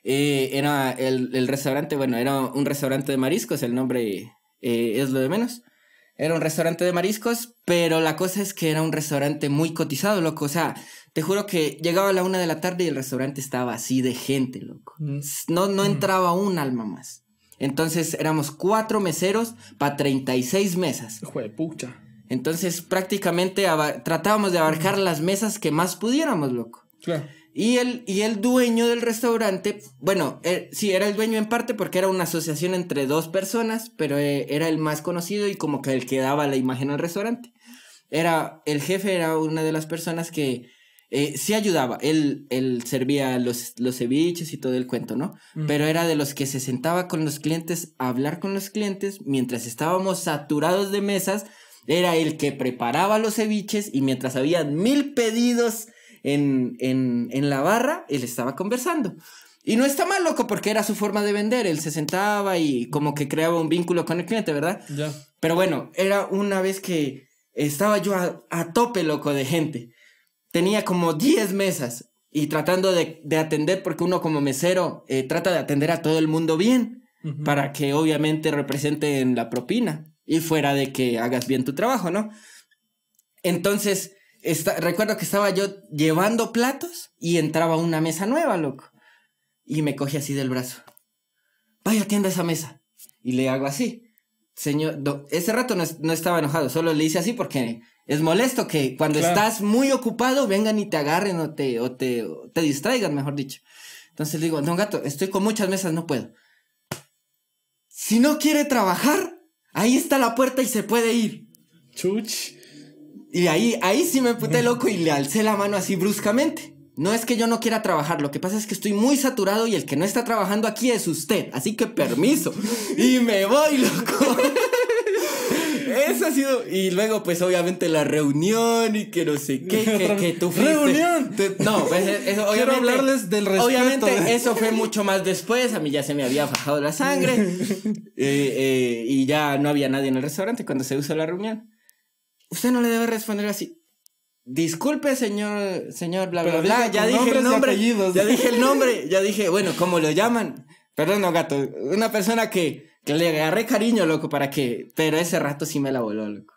Speaker 2: Eh, era el, el restaurante, bueno, era un restaurante de mariscos, el nombre eh, es lo de menos. Era un restaurante de mariscos, pero la cosa es que era un restaurante muy cotizado, loco. O sea, te juro que llegaba a la una de la tarde y el restaurante estaba así de gente, loco. No, no entraba un alma más. Entonces éramos cuatro meseros para 36 mesas.
Speaker 1: Hijo de pucha.
Speaker 2: Entonces prácticamente tratábamos de abarcar las mesas que más pudiéramos, loco.
Speaker 1: Claro.
Speaker 2: Y el, y el dueño del restaurante, bueno, eh, sí, era el dueño en parte porque era una asociación entre dos personas, pero eh, era el más conocido y como que el que daba la imagen al restaurante. Era, el jefe era una de las personas que eh, sí ayudaba. Él, él servía los, los ceviches y todo el cuento, ¿no?
Speaker 1: Mm.
Speaker 2: Pero era de los que se sentaba con los clientes a hablar con los clientes mientras estábamos saturados de mesas. Era el que preparaba los ceviches y mientras habían mil pedidos en, en, en la barra, él estaba conversando. Y no está mal, loco, porque era su forma de vender. Él se sentaba y como que creaba un vínculo con el cliente, ¿verdad?
Speaker 1: Ya.
Speaker 2: Pero bueno, era una vez que estaba yo a, a tope, loco, de gente. Tenía como 10 mesas y tratando de, de atender, porque uno como mesero eh, trata de atender a todo el mundo bien, para que obviamente representen la propina y fuera de que hagas bien tu trabajo, ¿no? Entonces, recuerdo que estaba yo llevando platos y entraba una mesa nueva, loco. Y me coge así del brazo. Vaya, atienda esa mesa. Y le hago así. Señor, do- ese rato no, no estaba enojado, solo le hice así porque es molesto que cuando
Speaker 1: Claro.
Speaker 2: estás muy ocupado vengan y te agarren o te, o te, o te distraigan, mejor dicho. Entonces le digo, don gato, estoy con muchas mesas, no puedo. Si no quiere trabajar, ahí está la puerta y se puede ir.
Speaker 1: Chuch.
Speaker 2: Y ahí, ahí sí me puté loco y le alcé la mano así bruscamente. No es que yo no quiera trabajar, lo que pasa es que estoy muy saturado y el que no está trabajando aquí es usted, así que permiso. Y me voy, loco. Eso ha sido. Y luego, pues, obviamente, la reunión y que no sé qué, que, que tú fuiste.
Speaker 1: ¡Reunión!
Speaker 2: Tú- no, pues, eso, obviamente.
Speaker 1: Quiero hablarles del respeto.
Speaker 2: Obviamente, eso fue mucho más después. A mí ya se me había bajado la sangre. Eh, eh, y ya no había nadie en el restaurante cuando se hizo la reunión. Usted no le debe responder así. Disculpe, señor, señor, bla, bla,
Speaker 1: Pero
Speaker 2: bla. Ya dije el nombre. Ya dije el nombre. Ya dije, bueno, ¿cómo lo llaman? Perdón, no, gato. Una persona que, que le agarré cariño, loco, para que. Pero ese rato sí me la voló, loco.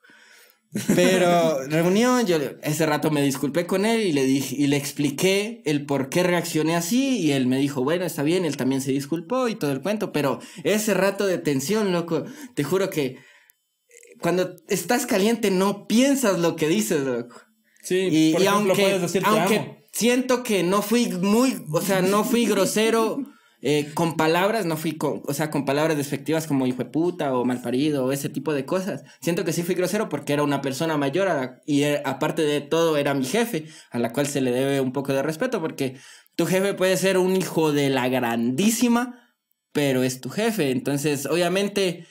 Speaker 2: Pero reunión, yo ese rato me disculpé con él y le dije y le expliqué el por qué reaccioné así y él me dijo, bueno, está bien, él también se disculpó y todo el cuento, pero ese rato de tensión, loco, te juro que cuando estás caliente no piensas lo que dices, loco.
Speaker 1: Sí,
Speaker 2: Y,
Speaker 1: por
Speaker 2: y
Speaker 1: ejemplo,
Speaker 2: aunque,
Speaker 1: puedes decir te
Speaker 2: aunque
Speaker 1: amo.
Speaker 2: siento que no fui muy, o sea, no fui grosero eh, con palabras, no fui con, o sea, con palabras despectivas como hijo de puta o malparido o ese tipo de cosas. Siento que sí fui grosero porque era una persona mayor a la- y eh, aparte de todo era mi jefe, a la cual se le debe un poco de respeto porque tu jefe puede ser un hijo de la grandísima, pero es tu jefe. Entonces, obviamente,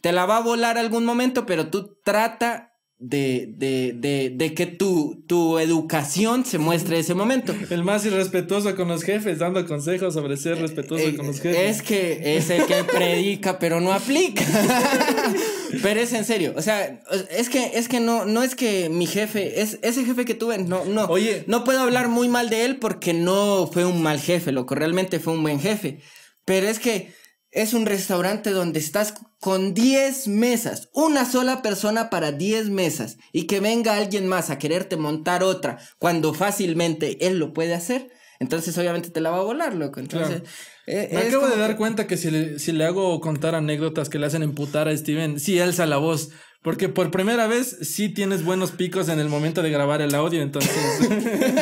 Speaker 2: te la va a volar algún momento, pero tú trata de, de, de, de que tu, tu educación se muestre ese momento.
Speaker 1: El más irrespetuoso con los jefes, dando consejos sobre ser respetuoso
Speaker 2: Eh,
Speaker 1: con los jefes.
Speaker 2: es que es el que predica, pero no aplica. pero es en serio. O sea, es que, es que no, no es que mi jefe, es ese jefe que tuve, no, no.
Speaker 1: Oye.
Speaker 2: No puedo hablar muy mal de él porque no fue un mal jefe, loco. Realmente fue un buen jefe. Pero es que es un restaurante donde estás con 10 mesas, una sola persona para 10 mesas, y que venga alguien más a quererte montar otra cuando fácilmente él lo puede hacer. Entonces, obviamente, te la va a volar, loco. Entonces, eh,
Speaker 1: Me acabo de dar
Speaker 2: que-
Speaker 1: cuenta que si le, si le hago contar anécdotas que le hacen emputar a Steven, sí alza la voz, Porque por primera vez sí tienes buenos picos en el momento de grabar el audio, entonces.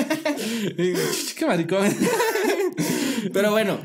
Speaker 1: Qué maricón.
Speaker 2: Pero bueno,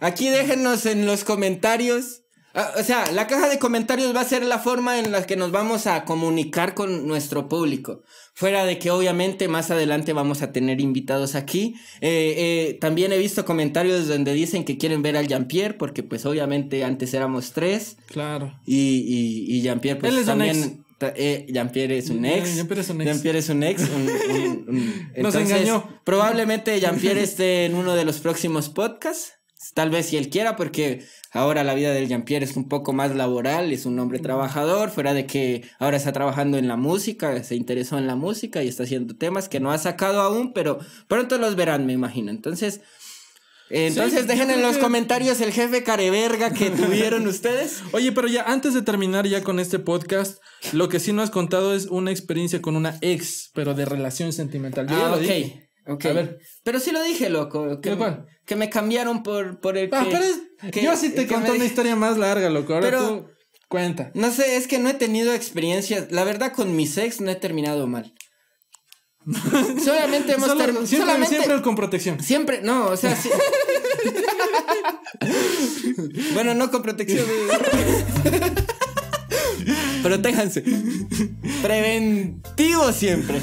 Speaker 2: aquí déjenos en los comentarios. Ah, o sea, la caja de comentarios va a ser la forma en la que nos vamos a comunicar con nuestro público. Fuera de que obviamente más adelante vamos a tener invitados aquí. Eh, eh, también he visto comentarios donde dicen que quieren ver al Jean-Pierre, porque pues obviamente antes éramos tres.
Speaker 1: Claro.
Speaker 2: Y, y, y Jean-Pierre pues
Speaker 1: Él es un ex.
Speaker 2: también... ta- eh, Jean-Pierre es un ex.
Speaker 1: Jean-Pierre es un ex.
Speaker 2: Jean-Pierre es un ex. un- un- un-
Speaker 1: Nos engañó.
Speaker 2: Probablemente Jean-Pierre esté en uno de los próximos podcasts. Tal vez si él quiera, porque ahora la vida del Jean-Pierre es un poco más laboral, es un hombre trabajador, fuera de que ahora está trabajando en la música, se interesó en la música y está haciendo temas que no ha sacado aún, pero pronto los verán, me imagino. Entonces, entonces dejen en los
Speaker 1: que-
Speaker 2: comentarios el jefe careverga que tuvieron ustedes.
Speaker 1: Oye, pero ya antes de terminar ya con este podcast, lo que sí no has contado es una experiencia con una ex, pero de relación sentimental. Yo
Speaker 2: Ah, ok.
Speaker 1: dije.
Speaker 2: Ok.
Speaker 1: A ver.
Speaker 2: Pero sí lo dije, loco. Que, que me cambiaron por, por el
Speaker 1: Ah,
Speaker 2: que-
Speaker 1: pero es-
Speaker 2: que-
Speaker 1: yo sí te conté una historia más larga, loco. Ahora
Speaker 2: Pero-
Speaker 1: tú cuenta.
Speaker 2: No sé, es que no he tenido experiencias. La verdad, con mis ex no he terminado mal. solamente hemos
Speaker 1: Solo-
Speaker 2: terminado.
Speaker 1: siempre,
Speaker 2: Solamente.
Speaker 1: siempre con protección.
Speaker 2: Siempre, no, o sea, bueno, no con protección. Protéjanse. Preventivo siempre.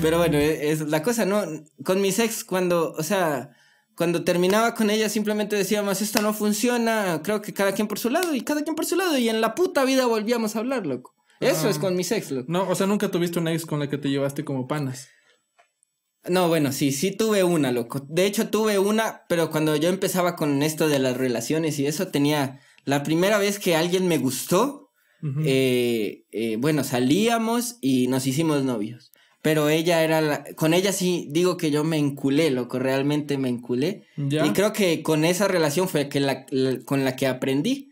Speaker 2: Pero bueno, e, es la cosa, ¿no? Con mis ex, cuando, o sea, cuando terminaba con ella, simplemente decíamos, esto no funciona, creo que cada quien por su lado y cada quien por su lado. Y en la puta vida volvíamos a hablar, loco. Eso
Speaker 1: Ah.
Speaker 2: es con mis ex, loco.
Speaker 1: No, o sea, nunca tuviste una ex con la que te llevaste como panas.
Speaker 2: No, bueno, sí, sí tuve una, loco. De hecho, tuve una, pero cuando yo empezaba con esto de las relaciones y eso, tenía la primera vez que alguien me gustó. Eh, eh, bueno, salíamos y nos hicimos novios. Pero ella era la... Con ella sí digo que yo me enculé, loco, realmente me enculé.
Speaker 1: ¿Ya?
Speaker 2: Y creo que con esa relación fue que la, la- con la que aprendí.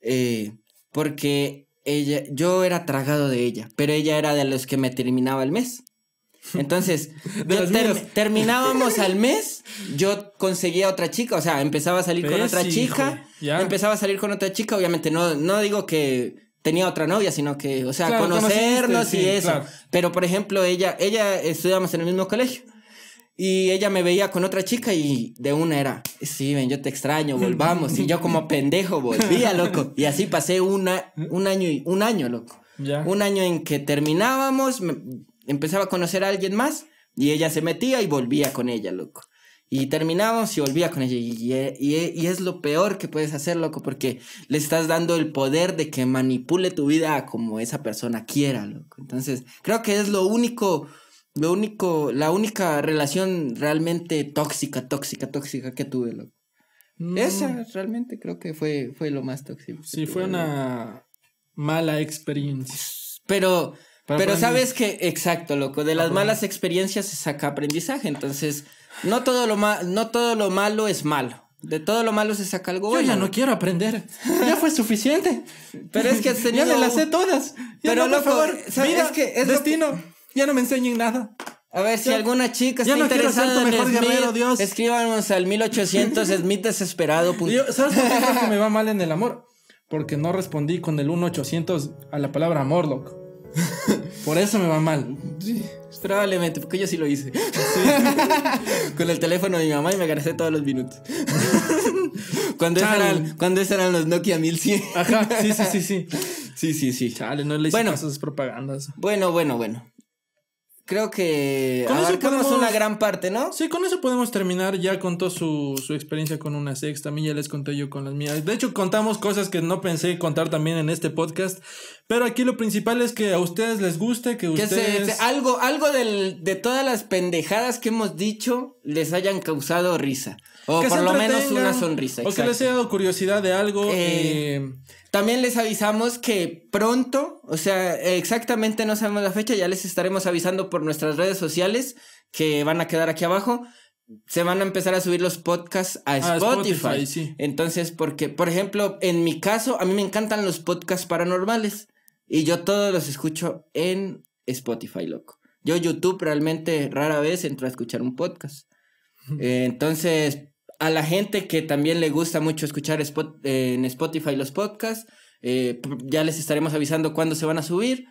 Speaker 2: eh, porque ella, yo era tragado de ella, pero ella era de los que me terminaba el mes. Entonces, yo ter- terminábamos al mes, yo conseguía otra chica, o sea, empezaba a salir con
Speaker 1: ¿Ves,
Speaker 2: otra chica,
Speaker 1: Ya.
Speaker 2: empezaba a salir con otra chica, obviamente no, no digo que tenía otra novia, sino que, o sea,
Speaker 1: Claro,
Speaker 2: conocernos
Speaker 1: conociste,
Speaker 2: y
Speaker 1: sí,
Speaker 2: eso.
Speaker 1: claro.
Speaker 2: Pero, por ejemplo, ella, ella estudiamos en el mismo colegio. Y ella me veía con otra chica y de una era, sí, ven, yo te extraño, volvamos. Y yo como pendejo volvía, loco. Y así pasé una, un año y un año, loco.
Speaker 1: Ya.
Speaker 2: Un año en que terminábamos, me- empezaba a conocer a alguien más y ella se metía y volvía con ella, loco. Y terminábamos y volvía con ella. Y, y- y- es lo peor que puedes hacer, loco, porque le estás dando el poder de que manipule tu vida como esa persona quiera, loco. Entonces, creo que es lo único, lo único, la única relación realmente tóxica, tóxica, tóxica que tuve, loco.
Speaker 1: Mm,
Speaker 2: Esa realmente creo que fue, fue lo más tóxico.
Speaker 1: Sí, fue una mala experiencia.
Speaker 2: Pero, pero
Speaker 1: aprender.
Speaker 2: sabes que, exacto, loco, de las malas experiencias se saca aprendizaje. Entonces, no todo lo ma- no todo lo malo es malo. De todo lo malo se saca algo
Speaker 1: Yo
Speaker 2: bueno.
Speaker 1: ya no quiero aprender. Ya fue suficiente.
Speaker 2: Pero es que has
Speaker 1: Ya
Speaker 2: tenido-
Speaker 1: me las sé todas. Ya
Speaker 2: Pero,
Speaker 1: no, por
Speaker 2: loco,
Speaker 1: favor,
Speaker 2: ¿sabes?
Speaker 1: vida,
Speaker 2: Es que es
Speaker 1: destino. Ya no me enseñen nada.
Speaker 2: A ver, si
Speaker 1: Ya-
Speaker 2: alguna chica
Speaker 1: ya
Speaker 2: está
Speaker 1: no
Speaker 2: interesada en
Speaker 1: mejor
Speaker 2: Smith,
Speaker 1: Dios.
Speaker 2: escríbanos al 1800 smithDesesperado.
Speaker 1: Y yo, ¿Sabes por qué creo que me va mal en el amor? Porque no respondí con el 1800 a la palabra amor, loco. Por eso me va mal.
Speaker 2: Probablemente, porque yo sí lo hice. Con el teléfono de mi mamá y me gasté todos los minutos. cuando, esos eran, cuando esos eran los Nokia 1100.
Speaker 1: Ajá, sí, sí, sí, sí.
Speaker 2: Sí, sí, sí.
Speaker 1: Chale, no le hice
Speaker 2: Bueno.
Speaker 1: caso a esas propagandas.
Speaker 2: Bueno, bueno, bueno. Creo que
Speaker 1: Con eso podemos-
Speaker 2: una gran parte, ¿no?
Speaker 1: Sí, con eso podemos terminar. Ya contó su, su experiencia con una sex. También ya les conté yo con las mías. De hecho, contamos cosas que no pensé contar también en este podcast. Pero aquí lo principal es que a ustedes les guste, que
Speaker 2: Que se-
Speaker 1: ustedes.
Speaker 2: se- algo, algo del- de todas las pendejadas que hemos dicho les hayan causado risa. O
Speaker 1: que
Speaker 2: por lo menos una sonrisa.
Speaker 1: O que les haya dado curiosidad de algo.
Speaker 2: Eh,
Speaker 1: eh,
Speaker 2: También les avisamos que pronto, o sea, exactamente no sabemos la fecha, ya les estaremos avisando por nuestras redes sociales que van a quedar aquí abajo. Se van a empezar a subir los podcasts a
Speaker 1: A
Speaker 2: Spotify.
Speaker 1: Spotify, sí.
Speaker 2: Entonces, porque, por ejemplo, en mi caso, a mí me encantan los podcasts paranormales y yo todos los escucho en Spotify, loco. Yo YouTube realmente rara vez entro a escuchar un podcast. Eh, entonces, a la gente que también le gusta mucho escuchar spot- eh, en Spotify los podcasts, Eh, ya les estaremos avisando cuándo se van a subir.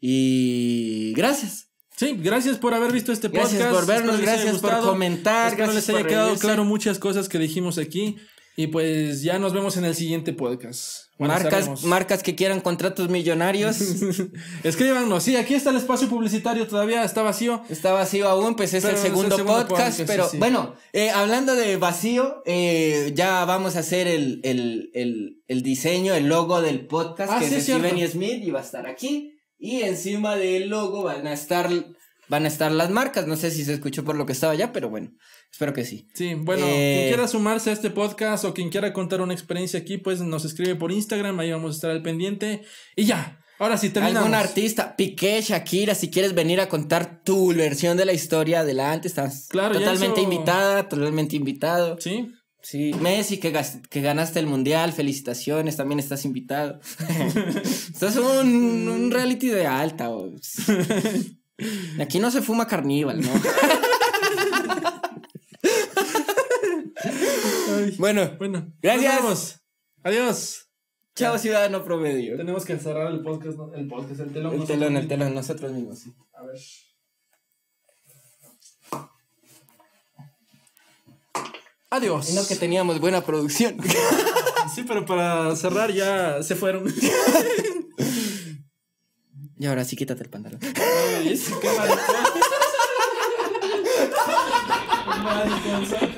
Speaker 2: Y gracias.
Speaker 1: Sí, gracias por haber visto este podcast.
Speaker 2: Gracias por vernos, gracias por comentar,
Speaker 1: Espero
Speaker 2: gracias
Speaker 1: les haya quedado
Speaker 2: reírse.
Speaker 1: claro muchas cosas que dijimos aquí. Y pues ya nos vemos en el siguiente podcast.
Speaker 2: Marcas, marcas que quieran contratos millonarios.
Speaker 1: Escríbanos. Sí, aquí está el espacio publicitario todavía, está vacío.
Speaker 2: Está vacío aún, pues es el
Speaker 1: es el
Speaker 2: segundo, podcast,
Speaker 1: podcast,
Speaker 2: pero
Speaker 1: sí, sí.
Speaker 2: bueno, eh, hablando de vacío, eh, ya vamos a hacer el, el, el, el diseño, el logo del podcast,
Speaker 1: Ah,
Speaker 2: que
Speaker 1: sí,
Speaker 2: es de. Steven Smith y va a estar aquí, y encima del logo van a estar, van a estar las marcas, no sé si se escuchó por lo que estaba allá, pero bueno, espero que sí.
Speaker 1: Sí, bueno,
Speaker 2: Eh,
Speaker 1: quien quiera sumarse a este podcast o quien quiera contar una experiencia aquí, pues nos escribe por Instagram, ahí vamos a estar al pendiente. Y ya, ahora sí terminamos.
Speaker 2: Algún artista, Piqué, Shakira, si quieres venir a contar tu versión de la historia adelante, estás
Speaker 1: Claro,
Speaker 2: totalmente
Speaker 1: eso-
Speaker 2: invitada, totalmente invitado.
Speaker 1: Sí,
Speaker 2: Sí, Messi, que, que ganaste el mundial, felicitaciones, también estás invitado. Esto es un, un reality de alta. Aquí no se fuma carníval, ¿no? bueno,
Speaker 1: bueno.
Speaker 2: Gracias.
Speaker 1: nos vemos. Adiós.
Speaker 2: chao ciudadano promedio.
Speaker 1: Tenemos que cerrar el podcast, ¿no? el podcast, el telón.
Speaker 2: El telón, el telón, nosotros mismos. sí.
Speaker 1: A ver. Adiós.
Speaker 2: Y no que teníamos buena producción.
Speaker 1: Sí, pero para cerrar ya se fueron.
Speaker 2: y ahora sí quítate el pantalón.
Speaker 1: Ay, qué.